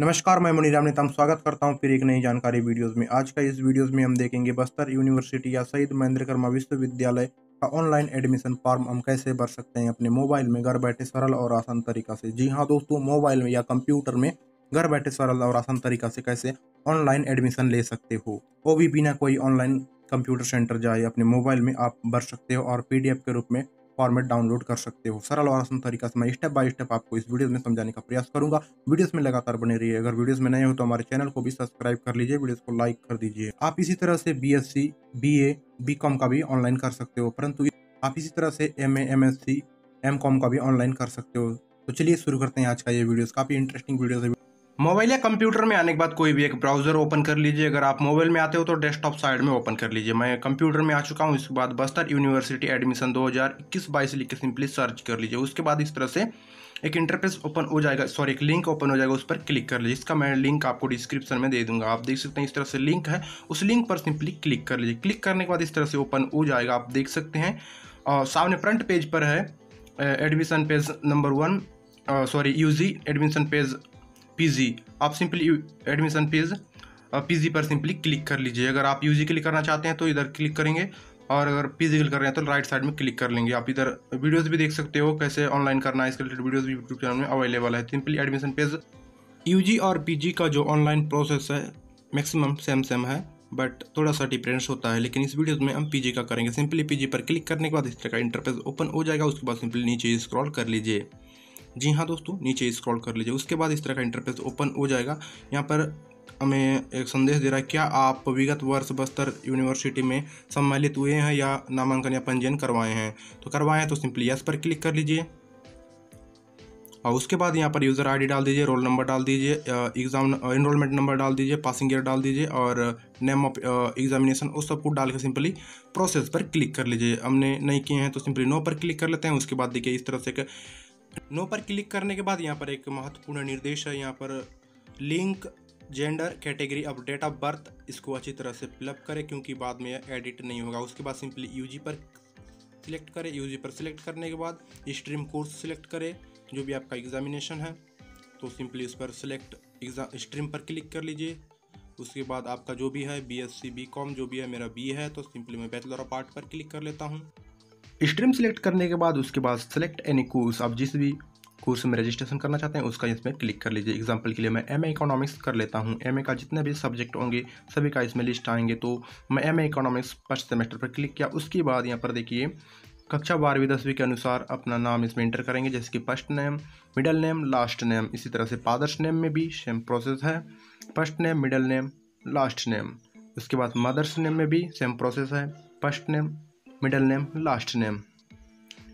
नमस्कार, मैं मुनीराम नेताम स्वागत करता हूँ फिर एक नई जानकारी वीडियोस में। आज का इस वीडियोस में हम देखेंगे बस्तर यूनिवर्सिटी या शहीद महेंद्र कर्मा विश्वविद्यालय का ऑनलाइन एडमिशन फॉर्म हम कैसे भर सकते हैं अपने मोबाइल में घर बैठे सरल और आसान तरीका से। जी हाँ दोस्तों, मोबाइल में या कंप्यूटर में घर बैठे सरल और आसान तरीका से कैसे ऑनलाइन एडमिशन ले सकते हो। वो भी बिना कोई ऑनलाइन कंप्यूटर सेंटर जाए अपने मोबाइल में आप भर सकते हो और पीडीएफ के रूप में फॉर्मेट डाउनलोड कर सकते हो। सरल और आसान तरीका से मैं स्टेप बाय स्टेप आपको इस वीडियो में समझाने का प्रयास करूँगा। वीडियोस में लगातार बने रहिए। अगर वीडियोस में नए हो तो हमारे चैनल को भी सब्सक्राइब कर लीजिए वीडियोस को लाइक कर दीजिए। आप इसी तरह से B S C B A B com का भी ऑनलाइन कर सकते हो। परंतु आप इसी तरह से M A M S C M com का भी ऑनलाइन कर सकते हो। तो चलिए शुरू करते हैं आज का ये वीडियोस काफ़ी इंटरेस्टिंग वीडियो है। मोबाइल या कंप्यूटर में आने के बाद कोई भी एक ब्राउज़र ओपन कर लीजिए। अगर आप मोबाइल में आते हो तो डेस्कटॉप साइड में ओपन कर लीजिए। मैं कंप्यूटर में आ चुका हूँ। इसके बाद बस्तर यूनिवर्सिटी एडमिशन 2021-22 लिख के सिंपली सर्च कर लीजिए। उसके बाद इस तरह से एक इंटरफेस ओपन हो जाएगा। सॉरी एक लिंक ओपन हो जाएगा। उस पर क्लिक कर लीजिए। इसका मैं लिंक आपको डिस्क्रिप्शन में दे दूँगा। आप देख सकते हैं इस तरह से लिंक है। उस लिंक पर सिंपली क्लिक कर लीजिए। क्लिक करने के बाद इस तरह से ओपन हो जाएगा। आप देख सकते हैं और सामने फ्रंट पेज पर है admission page number one sorry UG admission page PG आप सिंपली एडमिशन पेज पीजी पर सिंपली क्लिक कर लीजिए। अगर आप यूजी क्लिक करना चाहते हैं तो इधर क्लिक करेंगे। और अगर पीजी क्लिक कर रहे हैं तो राइट साइड में क्लिक कर लेंगे। आप इधर वीडियोस भी देख सकते हो, कैसे ऑनलाइन करना है। इसके रिलेटेड वीडियोस भी यूट्यूब चैनल में अवेलेबल है। सिंपली एडमिशन पेज यूजी और पीजी का जो ऑनलाइन प्रोसेस है मैक्सिमम सेम सेम है बट थोड़ा सा डिफरेंस होता है। लेकिन इस वीडियो में हम पीजी का करेंगे। सिंपली पीजी पर क्लिक करने के बाद इस तरह का इंटरफेस ओपन हो जाएगा। उसके बाद सिंपली नीचे स्क्रॉल कर लीजिए। जी हाँ दोस्तों, नीचे स्क्रॉल कर लीजिए। उसके बाद इस तरह का इंटरफेस ओपन हो जाएगा। यहाँ पर हमें एक संदेश दे रहा है, क्या आप विगत वर्ष बस्तर यूनिवर्सिटी में सम्मिलित हुए हैं या नामांकन या पंजीयन करवाए हैं? तो करवाए तो सिंपली यस पर क्लिक कर लीजिए। और उसके बाद यहाँ पर यूज़र आईडी डाल दीजिए रोल नंबर डाल दीजिए एग्ज़ाम इनरोलमेंट नंबर डाल दीजिए पासिंग ईयर डाल दीजिए और नेम ऑफ़ एग्जामिनेशन उस सबको डाल के सिंपली प्रोसेस पर क्लिक कर लीजिए। हमने नहीं किए हैं तो सिंपली नो पर क्लिक कर लेते हैं। उसके बाद देखिए इस तरह से नो पर क्लिक करने के बाद यहाँ पर एक महत्वपूर्ण निर्देश है। यहाँ पर लिंक, जेंडर, कैटेगरी अब डेट ऑफ़ बर्थ इसको अच्छी तरह से फिलअप करें क्योंकि बाद में एडिट नहीं होगा। उसके बाद सिंपली यूजी पर सिलेक्ट करें। यूजी पर सिलेक्ट करने के बाद स्ट्रीम कोर्स सिलेक्ट करें, जो भी आपका एग्जामिनेशन है। तो सिंपली उस पर सिलेक्ट एग्ज़ाम स्ट्रीम पर क्लिक कर लीजिए। उसके बाद आपका जो भी है B S C B com जो भी है, मेरा बी है तो सिंपली मैं बैचलर ऑफ़ आर्ट पर क्लिक कर लेता हूँ। स्ट्रीम सेलेक्ट करने के बाद उसके बाद सेलेक्ट एनी कोर्स आप जिस भी कोर्स में रजिस्ट्रेशन करना चाहते हैं, उसका इसमें क्लिक कर लीजिए। एग्ज़ाम्पल के लिए मैं एम इकोनॉमिक्स कर लेता हूँ। एम का जितने भी सब्जेक्ट होंगे, सभी का इसमें लिस्ट आएँगे। तो मैं एम इकोनॉमिक्स फ़र्स्ट सेमेस्टर पर क्लिक किया। उसके बाद यहाँ पर देखिए, कक्षा बारहवीं, दसवीं के अनुसार अपना नाम इसमें इंटर करेंगे। जैसे कि first name middle name last name इसी तरह से फादर्स नेम में भी सेम प्रोसेस है। First name middle name last name उसके बाद मदर्स नेम में भी सेम प्रोसेस है। First name middle name last name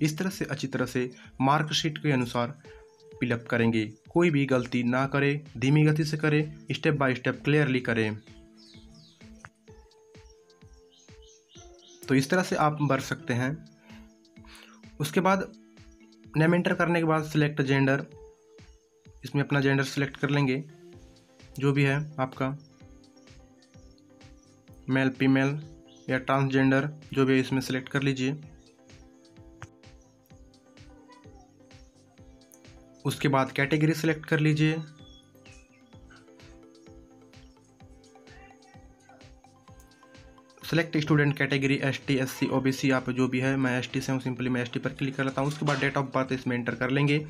इस तरह से, अच्छी तरह से मार्कशीट के अनुसार फिलअप करेंगे। कोई भी गलती ना करें, धीमी गति से करें स्टेप बाय स्टेप क्लियरली करें। तो इस तरह से आप भर सकते हैं। उसके बाद नेम एंटर करने के बाद सिलेक्ट जेंडर इसमें अपना जेंडर सिलेक्ट कर लेंगे। जो भी है आपका। मेल फीमेल या ट्रांसजेंडर जो भी इसमें सेलेक्ट कर लीजिए। उसके बाद कैटेगरी सेलेक्ट कर लीजिए। Select student category S T S C O B C आप जो भी है, मैं एस टी से हूँ सिंपली मैं एस टी पर क्लिक कर लेता हूँ। उसके बाद डेट ऑफ़ बर्थ इसमें एंटर कर लेंगे।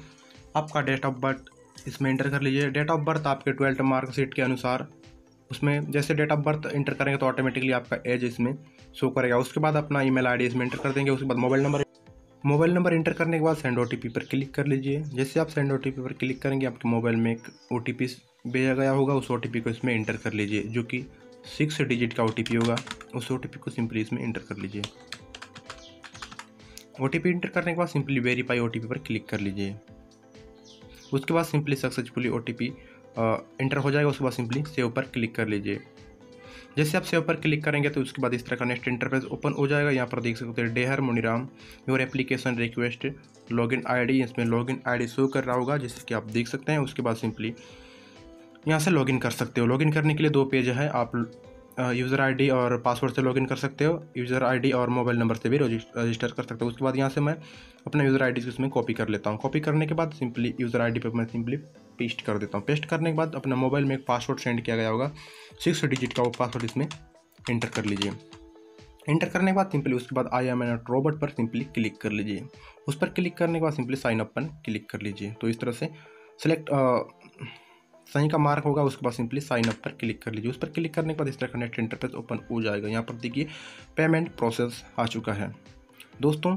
आपका डेट ऑफ़ बर्थ इसमें एंटर कर लीजिए। डेट ऑफ़ बर्थ आपके ट्वेल्थ मार्कशीट के अनुसार उसमें जैसे डेट ऑफ़ बर्थ इंटर करेंगे तो ऑटोमेटिकली आपका एज इसमें शो करेगा। उसके बाद अपना ईमेल आईडी इसमें इंटर कर देंगे, उसके बाद mobile number mobile number enter करने के बाद सेंड ओटीपी पर क्लिक कर लीजिए। जैसे आप सेंड ओटीपी पर क्लिक करेंगे, आपके मोबाइल में एक ओटीपी भेजा गया होगा। उस ओटीपी को इसमें इंटर कर लीजिए, जो कि सिक्स डिजिट का ओटीपी होगा। उस ओटीपी को सिंपली इसमें इंटर कर लीजिए। ओ इंटर करने के बाद सिंपली वेरीफाई ओटीपी पर क्लिक कर लीजिए। उसके बाद सिंपली सक्सेसफुली ओटीपी इंटर हो जाएगा उसके बाद सिंपली सेव पर क्लिक कर लीजिए। जैसे आप सेव पर क्लिक करेंगे तो उसके बाद इस तरह का नेक्स्ट इंटरफेस ओपन हो जाएगा। यहाँ पर देख सकते हैं dear Muniram your application request login ID इसमें लॉगिन आईडी शो कर रहा होगा, जैसे कि आप देख सकते हैं, उसके बाद सिंपली यहाँ से लॉगिन कर सकते हो। लॉगिन करने के लिए दो पेज है, आप यूज़र आईडी और पासवर्ड से लॉगिन कर सकते हो। यूज़र आईडी और मोबाइल नंबर से भी रजिस्टर कर सकते हो। उसके बाद यहाँ से मैं अपना यूज़र आई आईडी उसमें कॉपी कर लेता हूँ। कॉपी करने के बाद सिंपली यूज़र आईडी पर मैं सिंपली पेस्ट कर देता हूँ। पेस्ट करने के बाद अपना मोबाइल में एक पासवर्ड सेंड किया गया होगा। सिक्स डिजिट का वो पासवर्ड इसमें एंटर कर लीजिए। एंटर करने के बाद सिंपली उसके बाद आई एम एन रोबोट पर सिंपली क्लिक कर लीजिए। उस पर क्लिक करने के बाद सिंपली साइन अप पर क्लिक कर लीजिए। तो इस तरह से सेलेक्ट सही का मार्क होगा, उसके बाद सिंपली साइन अप पर क्लिक कर लीजिए। उस पर क्लिक करने के बाद इस तरह का नेट इंटरफेस ओपन हो जाएगा। यहाँ पर देखिए पेमेंट प्रोसेस आ चुका है। दोस्तों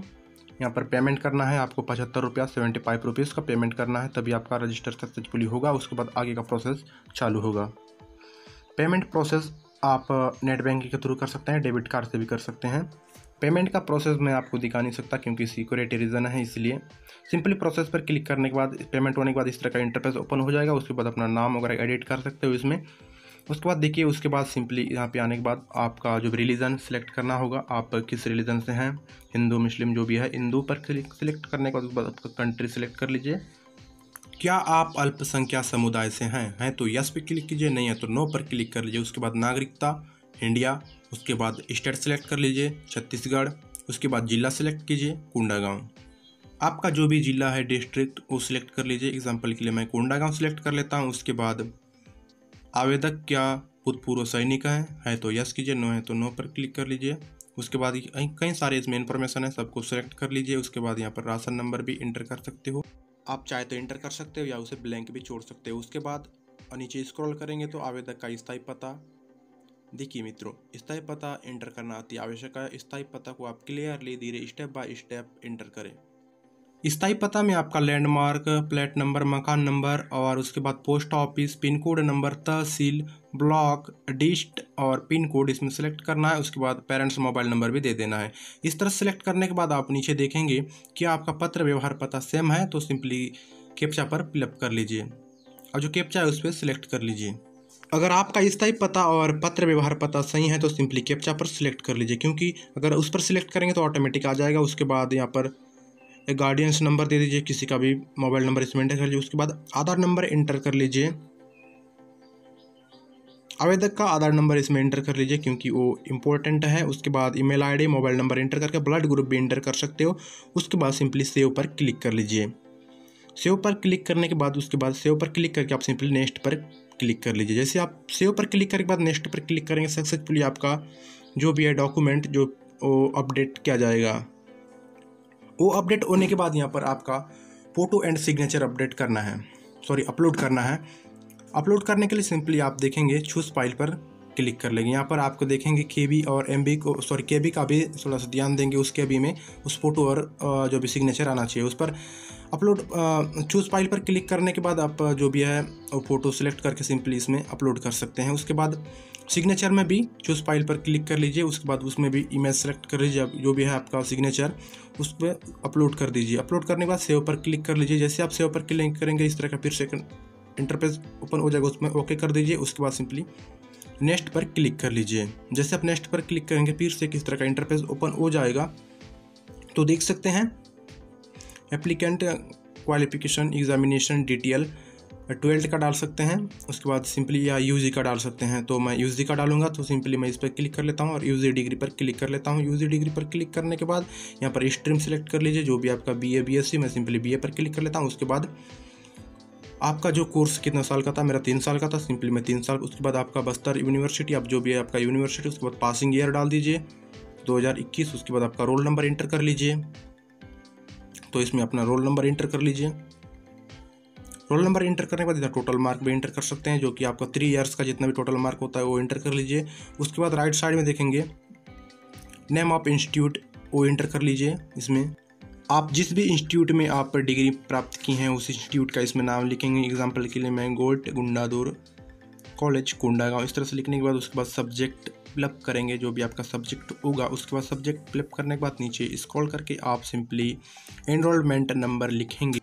यहाँ पर पेमेंट करना है, आपको पचहत्तर रुपया सेवेंटी फाइव रुपीज़ का पेमेंट करना है, तभी आपका रजिस्टर सक्सेसफुली होगा, उसके बाद आगे का प्रोसेस चालू होगा। पेमेंट प्रोसेस आप नेट बैंकिंग के थ्रू कर सकते हैं डेबिट कार्ड से भी कर सकते हैं। पेमेंट का प्रोसेस मैं आपको दिखा नहीं सकता क्योंकि सिक्योरिटी रीज़न है इसलिए। सिंपली प्रोसेस पर क्लिक करने के बाद पेमेंट होने के बाद इस तरह का इंटरफेस ओपन हो जाएगा, उसके बाद अपना नाम वगैरह एडिट कर सकते हो इसमें। उसके बाद देखिए, उसके बाद सिंपली यहाँ पे आने के बाद आपका जो रिलीजन सेलेक्ट करना होगा, आप किस रिलीजन से हैं? हिंदू, मुस्लिम, जो भी है हिंदू पर क्लिक सेलेक्ट करने के बाद उसके बाद आपका कंट्री सेलेक्ट कर लीजिए। क्या आप अल्पसंख्या समुदाय से हैं? हैं तो यस पे क्लिक कीजिए, नहीं है तो नो पर क्लिक कर लीजिए। उसके बाद नागरिकता इंडिया उसके बाद स्टेट सेलेक्ट कर लीजिए, छत्तीसगढ़, उसके बाद जिला सेलेक्ट कीजिए, कोंडागांव। आपका जो भी जिला है डिस्ट्रिक्ट वो सिलेक्ट कर लीजिए। एग्ज़ाम्पल के लिए मैं कोंडागांव सेलेक्ट कर लेता हूँ। उसके बाद आवेदक क्या भूतपूर्व सैनिक हैं? है तो यस कीजिए, नो है तो नो पर क्लिक कर लीजिए। उसके बाद कई सारे इसमें इन्फॉर्मेशन है, सबको सेलेक्ट कर लीजिए। उसके बाद यहाँ पर राशन नंबर भी इंटर कर सकते हो। आप चाहे तो इंटर कर सकते हो या उसे ब्लैंक भी छोड़ सकते हो। उसके बाद नीचे स्क्रॉल करेंगे तो आवेदक का स्थायी पता। देखिए मित्रों, स्थायी पता इंटर करना अति आवश्यक है। स्थायी पता को आप क्लियरली धीरे स्टेप बाय स्टेप इंटर करें। स्थायी पता में आपका लैंडमार्क प्लेट नंबर मकान नंबर और उसके बाद post office pin code number तहसील ब्लॉक डिस्ट और पिन कोड इसमें सेलेक्ट करना है। उसके बाद पेरेंट्स मोबाइल नंबर भी दे देना है। इस तरह सेलेक्ट करने के बाद आप नीचे देखेंगे कि आपका पत्र व्यवहार पता सेम है तो सिंपली कैप्चा पर फिलअप कर लीजिए। और जो कैप्चा है, उस पर सिलेक्ट कर लीजिए। अगर आपका स्थायी पता और पत्र व्यवहार पता सही है तो सिंपली कैप्चा पर सिलेक्ट कर लीजिए, क्योंकि अगर उस पर सिलेक्ट करेंगे तो ऑटोमेटिक आ जाएगा। उसके बाद यहाँ पर एक गार्डियंस नंबर दे दीजिए, किसी का भी मोबाइल नंबर इसमें एंटर कर लीजिए, उसके बाद आधार नंबर इंटर कर लीजिए। आवेदक का आधार नंबर इसमें इंटर कर लीजिए, क्योंकि वो इंपॉर्टेंट है। उसके बाद email ID mobile number enter करके ब्लड ग्रुप भी इंटर कर सकते हो। उसके बाद सिंपली सेव पर क्लिक कर लीजिए। सेव पर क्लिक करने के बाद, उसके बाद सेव पर क्लिक करके आप सिंपली नेक्स्ट पर क्लिक कर लीजिए। जैसे आप सेव पर क्लिक करने के बाद नेक्स्ट पर क्लिक करेंगे सक्सेसफुली आपका जो भी है डॉक्यूमेंट जो वो अपडेट किया जाएगा। वो अपडेट होने के बाद यहाँ पर आपका फ़ोटो एंड सिग्नेचर अपडेट करना है। सॉरी अपलोड करना है। अपलोड करने के लिए सिंपली आप देखेंगे छूस फ़ाइल पर। क्लिक कर लेंगे। यहाँ पर आपको देखेंगे के बी और एम बी को सॉरी के बी का भी थोड़ा सा ध्यान देंगे उस के बी में उस फ़ोटो और जो भी सिग्नेचर आना चाहिए, उस पर अपलोड चूज़ फ़ाइल पर क्लिक करने के बाद आप जो भी है, वो फ़ोटो सेलेक्ट करके सिंपली इसमें अपलोड कर सकते हैं। उसके बाद सिग्नेचर में भी चूज़ फ़ाइल पर क्लिक कर लीजिए, उसके बाद उसमें भी इमेज सेलेक्ट कर लीजिए जो भी है आपका सिग्नेचर उस पर अपलोड कर दीजिए। अपलोड करने के बाद सेव पर क्लिक कर लीजिए। जैसे आप सेव पर क्लिक करेंगे, इस तरह का फिर सेकंड इंटरफेस ओपन हो जाएगा, उसमें ओके कर दीजिए, उसके बाद सिंपली नेक्स्ट पर क्लिक कर लीजिए। जैसे आप नेक्स्ट पर क्लिक करेंगे, फिर से किस तरह का इंटरफेस ओपन हो जाएगा तो देख सकते हैं। Applicant qualification examination detail twelfth का डाल सकते हैं, उसके बाद सिंपली या यूजी का डाल सकते हैं। तो मैं यूजी का डालूँगा तो सिंपली मैं इस पर क्लिक कर लेता हूँ और यूजी डिग्री पर क्लिक कर लेता हूँ। यू डिग्री पर क्लिक करने के बाद यहाँ पर स्ट्रीम सेलेक्ट कर लीजिए, जो भी आपका B A B S C मैं सिंपली बी ए पर क्लिक कर लेता हूँ। उसके बाद आपका जो कोर्स कितना साल का था? मेरा तीन साल का था, सिंपली मैं तीन साल, उसके बाद आपका बस्तर यूनिवर्सिटी, आप जो भी है आपका यूनिवर्सिटी, उसके बाद पासिंग ईयर डाल दीजिए। 2021 उसके बाद आपका रोल नंबर इंटर कर लीजिए। तो इसमें अपना रोल नंबर इंटर कर लीजिए। रोल नंबर इंटर करने के बाद इधर टोटल मार्क भी इंटर कर सकते हैं, जो कि आपका थ्री ईयर्स का जितना भी टोटल मार्क होता है, वो इंटर कर लीजिए। उसके बाद राइट साइड में देखेंगे। नेम ऑफ़ इंस्टीट्यूट वो इंटर कर लीजिए इसमें। आप जिस भी इंस्टीट्यूट में आप डिग्री प्राप्त की हैं, उस इंस्टीट्यूट का इसमें नाम लिखेंगे। एग्ज़ाम्पल के लिए मैं गोल्ड गुंडादुर कॉलेज, कुंडागांव। इस तरह से लिखने के बाद उसके बाद सब्जेक्ट फिलअप करेंगे, जो भी आपका सब्जेक्ट होगा। उसके बाद सब्जेक्ट फिलअप करने के बाद नीचे स्क्रॉल करके आप सिंपली एनरोलमेंट नंबर लिखेंगे।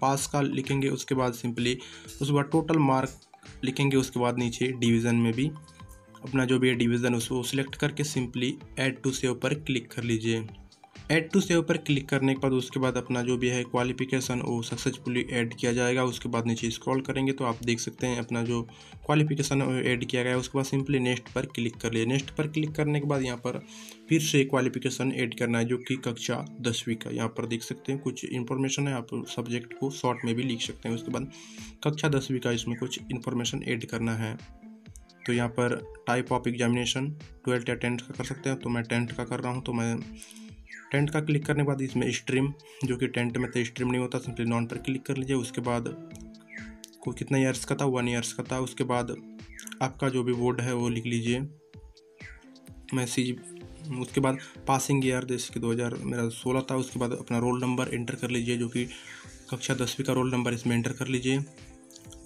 पास का लिखेंगे, उसके बाद सिंपली उसके बाद टोटल मार्क लिखेंगे, उसके बाद नीचे डिवीज़न में भी अपना जो भी है डिवीज़न उसको सिलेक्ट करके सिंपली ऐड टू सेव पर क्लिक कर लीजिए। ऐड टू सेव पर क्लिक करने के बाद, उसके बाद अपना जो भी है क्वालिफिकेशन वो सक्सेसफुली ऐड किया जाएगा। उसके बाद नीचे स्क्रॉल करेंगे तो आप देख सकते हैं अपना जो क्वालिफिकेशन है ऐड किया गया है। उसके बाद सिंपली नेक्स्ट पर क्लिक कर लिए नेक्स्ट पर क्लिक करने के बाद यहाँ पर फिर से क्वालिफिकेशन ऐड करना है, जो कि कक्षा दसवीं का। यहाँ पर देख सकते हैं कुछ इन्फॉर्मेशन है, आप सब्जेक्ट को शॉर्ट में भी लिख सकते हैं। उसके बाद कक्षा दसवीं का इसमें कुछ इन्फॉर्मेशन ऐड करना है। तो यहाँ पर टाइप ऑफ़ एग्जामिनेशन ट्वेल्थ या टेंथ का कर सकते हैं। तो मैं टेंथ का कर रहा हूँ तो मैं टेंट का क्लिक करने के बाद इसमें स्ट्रीम, जो कि टेंट में तो स्ट्रीम नहीं होता, सिंपली नॉन पर क्लिक कर लीजिए, उसके बाद को कितना ईयर्स का था वन ईयर्स का था, उसके बाद आपका जो भी बोर्ड है वो लिख लीजिए। मैसेज, उसके बाद पासिंग ईयर जैसे कि 2000 मेरा सोलह था, उसके बाद अपना रोल नंबर इंटर कर लीजिए, जो कि कक्षा दसवीं का रोल नंबर इसमें इंटर कर लीजिए।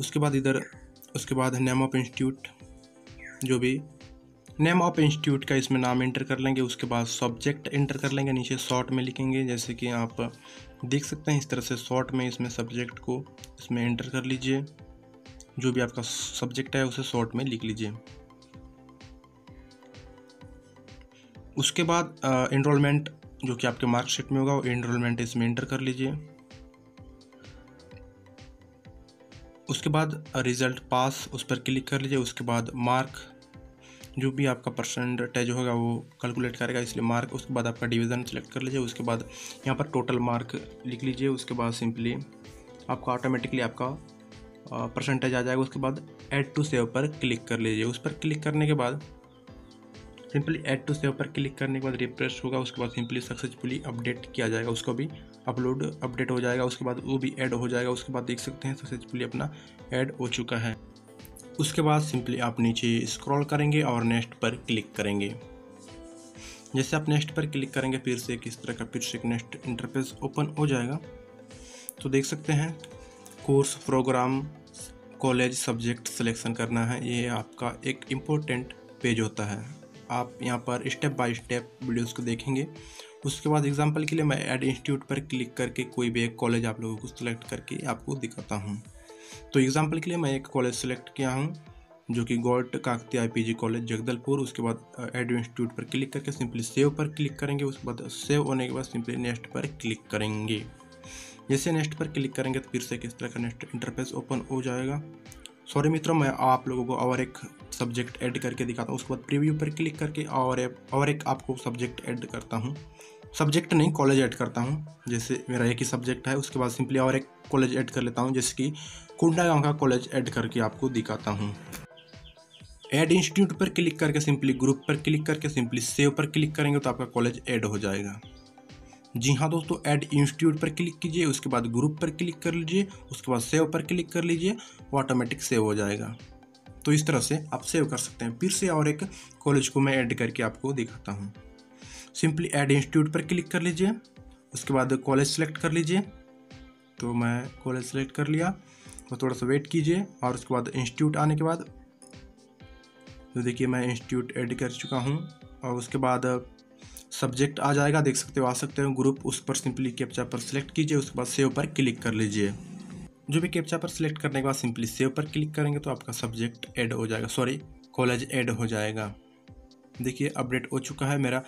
उसके बाद इधर, उसके बाद नेम ऑफ़ इंस्टीट्यूट जो भी नेम ऑफ़ इंस्टीट्यूट का इसमें नाम इंटर कर लेंगे, उसके बाद सब्जेक्ट इंटर कर लेंगे, नीचे शॉर्ट में लिखेंगे, जैसे कि आप देख सकते हैं, इस तरह से शॉर्ट में इसमें सब्जेक्ट को इसमें इंटर कर लीजिए। जो भी आपका सब्जेक्ट है, उसे शॉर्ट में लिख लीजिए। उसके बाद इनरोलमेंट जो कि आपके मार्कशीट में होगा, वो इनरोलमेंट इसमें इंटर कर लीजिए। उसके बाद रिज़ल्ट पास उस पर क्लिक कर लीजिए। उसके बाद मार्क जो भी आपका परसेंटेज होगा वो कैलकुलेट करेगा, इसलिए मार्क उसके बाद आपका डिवीज़न सेलेक्ट कर लीजिए, उसके बाद यहाँ पर टोटल मार्क लिख लीजिए, उसके बाद सिंपली आपका ऑटोमेटिकली आपका परसेंटेज आ जाएगा, उसके बाद ऐड टू सेव पर क्लिक कर लीजिए। उस पर क्लिक करने के बाद सिंपली ऐड टू सेव पर क्लिक करने के बाद रिफ्रेश होगा, उसके बाद सिंपली सक्सेसफुली अपडेट किया जाएगा, उसको भी अपलोड अपडेट हो जाएगा, उसके बाद वो भी ऐड हो जाएगा, उसके बाद देख सकते हैं सक्सेसफुली अपना ऐड हो चुका है। उसके बाद सिंपली आप नीचे स्क्रॉल करेंगे और नेक्स्ट पर क्लिक करेंगे। जैसे आप नेक्स्ट पर क्लिक करेंगे, फिर से किस तरह का फिर से एक नेक्स्ट इंटरफेस ओपन हो जाएगा। तो देख सकते हैं course programme college subject selection करना है। ये आपका एक इम्पोर्टेंट पेज होता है। आप यहाँ पर स्टेप बाय स्टेप वीडियोस को देखेंगे। उसके बाद एग्जांपल के लिए मैं एड इंस्टीट्यूट पर क्लिक करके कोई भी एक कॉलेज आप लोगों को सिलेक्ट करके आपको दिखाता हूँ। तो एग्ज़ाम्पल के लिए मैं एक कॉलेज सेलेक्ट किया हूँ, जो कि गौट काकती आई कॉलेज, जगदलपुर। उसके बाद एड इंस्टीट्यूट पर क्लिक करके सिंपली सेव पर क्लिक करेंगे। उसके बाद, सेव होने के बाद सिंपली नेक्स्ट पर क्लिक करेंगे। जैसे नेक्स्ट पर क्लिक करेंगे तो फिर से किस तरह का नेक्स्ट इंटरफेस ओपन हो जाएगा? सॉरी मित्रों, मैं आप लोगों को और एक सब्जेक्ट ऐड करके दिखाता हूँ। उसके बाद प्रीव्यू पर क्लिक करके और और एक आपको सब्जेक्ट ऐड करता हूँ। सब्जेक्ट नहीं कॉलेज ऐड करता हूँ। जैसे मेरा एक ही सब्जेक्ट है, उसके बाद सिंपली और एक कॉलेज ऐड कर लेता हूँ, जैसे कि कुंडा गाँव का कॉलेज ऐड करके आपको दिखाता हूँ। ऐड इंस्टीट्यूट पर क्लिक करके सिंपली ग्रुप पर क्लिक करके सिंपली सेव पर क्लिक करेंगे तो आपका कॉलेज ऐड हो जाएगा। जी हाँ दोस्तों ऐड इंस्टीट्यूट पर क्लिक कीजिए, उसके बाद ग्रुप पर क्लिक कर लीजिए, उसके बाद सेव पर क्लिक कर लीजिए, वो ऑटोमेटिक सेव हो जाएगा। तो इस तरह से आप सेव कर सकते हैं। फिर से और एक कॉलेज को मैं ऐड करके आपको दिखाता हूँ। सिंपली ऐड इंस्टीट्यूट पर क्लिक कर लीजिए, उसके बाद कॉलेज सेलेक्ट कर लीजिए। तो मैं कॉलेज सेलेक्ट कर लिया तो थोड़ा सा वेट कीजिए और उसके बाद इंस्टीट्यूट आने के बाद तो देखिए मैं इंस्टीट्यूट ऐड कर चुका हूँ। और उसके बाद सब्जेक्ट आ जाएगा देख सकते हो आ सकते हो ग्रुप उस पर सिंपली कैप्चा पर सिलेक्ट कीजिए उसके बाद सेव पर क्लिक कर लीजिए। जो भी कैप्चा पर सिलेक्ट करने के बाद सिंपली सेव पर क्लिक करेंगे तो आपका सब्जेक्ट ऐड हो जाएगा। सॉरी कॉलेज ऐड हो जाएगा। देखिए अपडेट हो चुका है मेरा।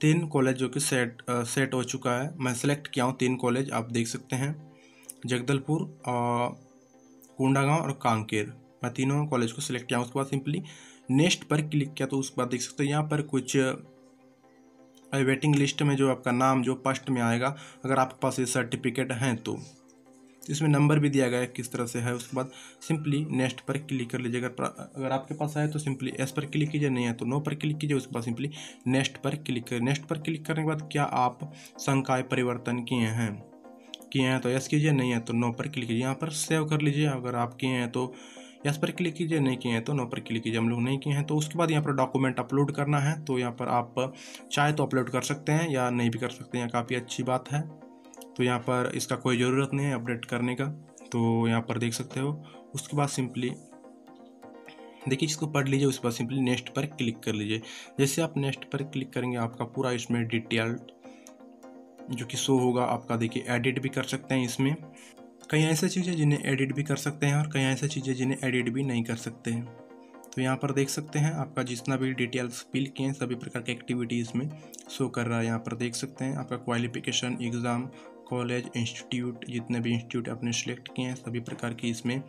तीन कॉलेज जो कि सेट आ, सेट हो चुका है। मैं सेलेक्ट किया हूँ तीन कॉलेज आप देख सकते हैं। जगदलपुर कोंडागांव और कांकेर। मैं तीनों कॉलेज को सिलेक्ट किया उसके बाद सिंपली नेक्स्ट पर क्लिक किया तो उसके बाद देख सकते हो यहाँ पर कुछ वेटिंग लिस्ट में जो आपका नाम, जो फ़र्स्ट में आएगा, अगर आपके पास ये सर्टिफिकेट हैं तो। इसमें नंबर भी दिया गया है किस तरह से है, उसके बाद सिंपली नेक्स्ट पर क्लिक कर लीजिए। अगर अगर आपके पास आए तो सिंपली एस पर क्लिक कीजिए, नहीं है तो नो पर क्लिक कीजिए, उसके बाद सिंपली नेक्स्ट पर क्लिक करिए। नेक्स्ट पर क्लिक करने के बाद क्या आप संकाय परिवर्तन किए हैं? किए हैं तो यस कीजिए, नहीं है तो नो पर क्लिक कीजिए। यहाँ पर सेव कर लीजिए। अगर आप किए हैं तो यस पर क्लिक कीजिए, नहीं किए हैं तो नो पर क्लिक कीजिए, हम लोग नहीं किए हैं तो उसके बाद यहाँ पर डॉक्यूमेंट अपलोड करना है तो यहाँ पर आप चाहे तो अपलोड कर सकते हैं या नहीं भी कर सकते हैं काफ़ी अच्छी बात है। तो यहाँ पर इसका कोई ज़रूरत नहीं है अपडेट करने का तो यहाँ पर देख सकते हो। उसके बाद सिंपली देखिए इसको पढ़ लीजिए, उसके बाद सिंपली नेक्स्ट पर क्लिक कर लीजिए। जैसे आप नेक्स्ट पर क्लिक करेंगे, आपका पूरा इसमें डिटेल्ड जो कि शो होगा, आपका देखिए एडिट भी कर सकते हैं इसमें। कई ऐसी चीज़ें जिन्हें एडिट भी कर सकते हैं और कई ऐसी चीज़ें जिन्हें एडिट भी नहीं कर सकते हैं। तो यहाँ पर देख सकते हैं, आपका जितना भी डिटेल्स फिल किए हैं, सभी प्रकार के एक्टिविटीज़ में शो कर रहा है यहाँ पर देख सकते हैं। आपका क्वालिफिकेशन एग्ज़ाम कॉलेज इंस्टीट्यूट जितने भी इंस्टीट्यूट आपने सेलेक्ट किए हैं, सभी प्रकार की इसमें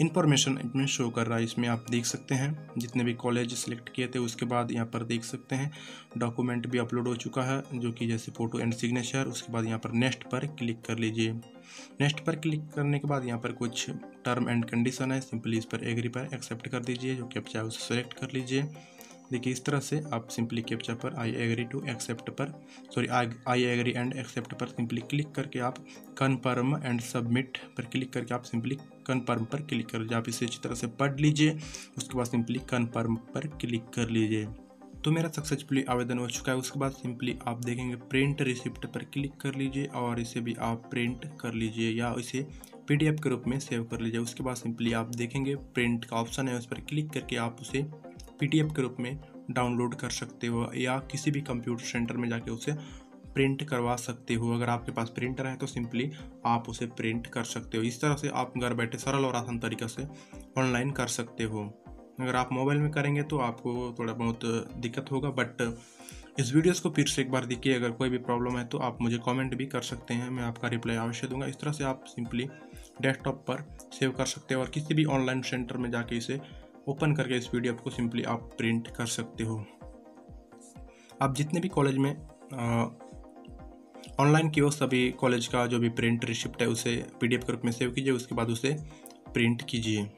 इन्फॉर्मेशन इसमें शो कर रहा है, इसमें आप देख सकते हैं। जितने भी कॉलेज सेलेक्ट किए थे, उसके बाद यहाँ पर देख सकते हैं। डॉक्यूमेंट भी अपलोड हो चुका है, जो कि जैसे फ़ोटो एंड सिग्नेचर उसके बाद यहाँ पर नेक्स्ट पर क्लिक कर लीजिए। नेक्स्ट पर क्लिक करने के बाद यहाँ पर कुछ टर्म एंड कंडीशन है सिंपली इस पर एग्री पर एक्सेप्ट कर दीजिए, जो कि आप चाहे उसे सेलेक्ट कर लीजिए। देखिए, इस तरह से आप सिंपली कैप्चा पर आई एग्री टू एक्सेप्ट पर sorry I agree and accept पर सिंपली क्लिक करके आप कन्फर्म एंड सबमिट पर क्लिक करके आप सिंपली कन्फर्म पर क्लिक कर लीजिए। आप इसे अच्छी तरह से पढ़ लीजिए, उसके बाद सिंपली कन्फर्म पर क्लिक कर लीजिए। तो मेरा सक्सेसफुली आवेदन हो चुका है। उसके बाद सिंपली आप देखेंगे प्रिंट रिसिप्ट पर क्लिक कर लीजिए और इसे भी आप प्रिंट कर लीजिए या इसे पीडीएफ के रूप में सेव कर लीजिए। उसके बाद सिंपली आप देखेंगे प्रिंट का ऑप्शन है, उस पर क्लिक करके आप उसे पीडीएफ के रूप में डाउनलोड कर सकते हो या किसी भी कंप्यूटर सेंटर में जाके उसे प्रिंट करवा सकते हो। अगर आपके पास प्रिंटर है तो सिंपली आप उसे प्रिंट कर सकते हो। इस तरह से आप घर बैठे सरल और आसान तरीके से ऑनलाइन कर सकते हो। अगर आप मोबाइल में करेंगे तो आपको थोड़ा बहुत दिक्कत होगा बट इस वीडियोस को फिर से एक बार देखिए। अगर कोई भी प्रॉब्लम है तो आप मुझे कमेंट भी कर सकते हैं, मैं आपका रिप्लाई अवश्य दूँगा। इस तरह से आप सिंपली डेस्कटॉप पर सेव कर सकते हो और किसी भी ऑनलाइन सेंटर में जाके इसे ओपन करके इस पीडीएफ को सिंपली आप प्रिंट कर सकते हो। आप जितने भी कॉलेज में ऑनलाइन की सभी कॉलेज का जो भी प्रिंट रिसिप्ट है, उसे पीडीएफ के रूप में सेव कीजिए, उसके बाद उसे प्रिंट कीजिए।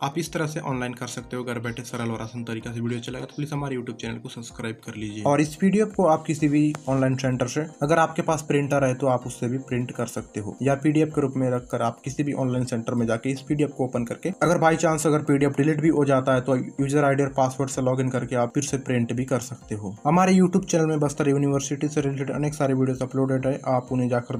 आप इस तरह से ऑनलाइन कर सकते हो, घर बैठे सरल और आसान तरीका से वीडियो चलेगा तो प्लीज़ हमारे यूट्यूब चैनल को सब्सक्राइब कर लीजिए। और इस पीडीएफ को आप किसी भी ऑनलाइन सेंटर से, अगर आपके पास प्रिंटर है तो आप उससे भी प्रिंट कर सकते हो, या पीडीएफ के रूप में रखकर आप किसी भी ऑनलाइन सेंटर में जाके इस पीडीएफ को ओपन करके, अगर बाई चांस अगर पीडीएफ डिलीट भी हो जाता है तो यूज़र आईडी और पासवर्ड से लॉग करके आप फिर से प्रिंट भी कर सकते हो। हमारे यूट्यूब चैनल में बस्तर यूनिवर्सिटी से रिलेटेड अनेक सारे वीडियो अपलोडेड है, आप उन्हें जाकर